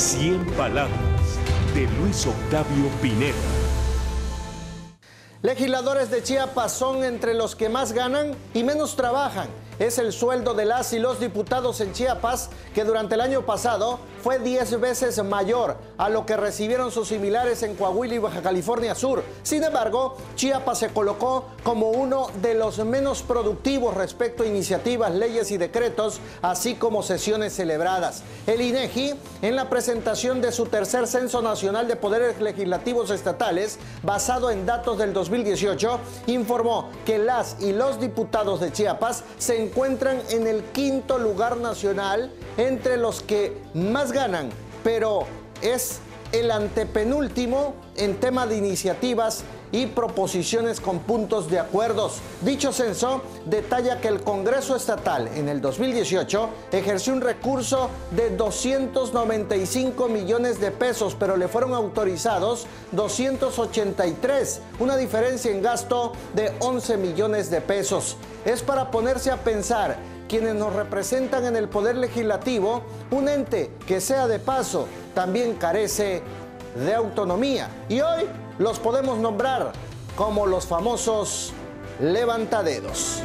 Cien palabras de Luis Octavio Pineda. Legisladores de Chiapas son entre los que más ganan y menos trabajan es el sueldo de las y los diputados en Chiapas, que durante el año pasado fue 10 veces mayor a lo que recibieron sus similares en Coahuila y Baja California Sur. Sin embargo, Chiapas se colocó como uno de los menos productivos respecto a iniciativas, leyes y decretos, así como sesiones celebradas. El INEGI, en la presentación de su tercer Censo Nacional de Poderes Legislativos Estatales, basado en datos del 2018, informó que las y los diputados de Chiapas se encuentran en el quinto lugar nacional entre los que más ganan, pero es el antepenúltimo en tema de iniciativas y proposiciones con puntos de acuerdos. Dicho censo detalla que el Congreso Estatal en el 2018 ejerció un recurso de 295 millones de pesos, pero le fueron autorizados 283, una diferencia en gasto de 11 millones de pesos. Es para ponerse a pensar quienes nos representan en el Poder Legislativo, un ente que sea de paso también carece de autonomía. Y hoy los podemos nombrar como los famosos levantadedos.